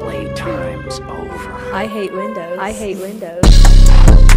Playtime's over. I hate Windows. I hate Windows.